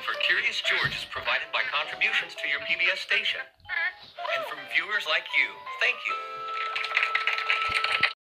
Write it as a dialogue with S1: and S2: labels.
S1: For Curious George is provided by contributions to your PBS station. And from viewers like you, thank you.